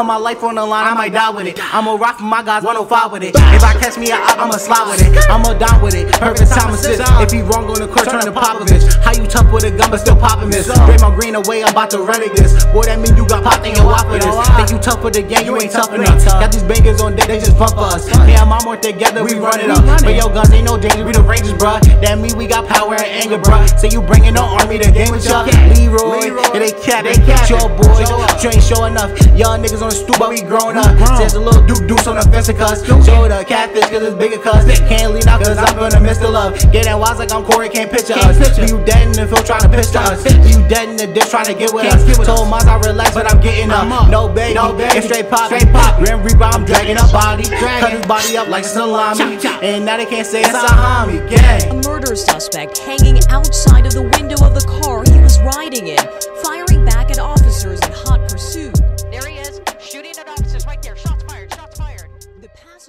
my life on the line, I might die with it. I'ma rock for my guys, 105 with it. If I catch me a op, I'ma slide with it. I'ma die with it. Perfect time assist. If he wrong on the court, turn to Popovich. How you tough with a gun, but still popping this? Break my green away, I'm about to run it this. Boy, that mean you got popped in your wop for this. Think you tough with the gang, you ain't tough enough. Got these bangers on deck, they just pump us. Me and mom work together, we run it up. But yo, guns ain't no danger, we the Rangers, bruh. That mean we got power and anger, bruh. Say you bringing the army, the game with ya. Leroy, yeah, they cap, they cap. Your boys, you ain't showing enough. Young niggas on the stoop, but we grown up. Says a little duke deuce on the fence of cuss. Show the catfish, cause it's bigger cuss. Can't leave out, cause I'm gonna miss the love. Get that wise like I'm Corey, can't picture us. You dead in the field trying to pitch to us. You dead in the ditch trying to get with us. Told Mons I relax, but I'm getting up. No baby, no baby. It's straight pop, straight pop. Grim Reaper, I'm dragging up body. Cut his body up like salami. And now they can't say it's a homie. Gang. A murder suspect hanging outside of the window of the car he was riding in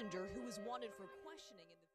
passenger who was wanted for questioning in the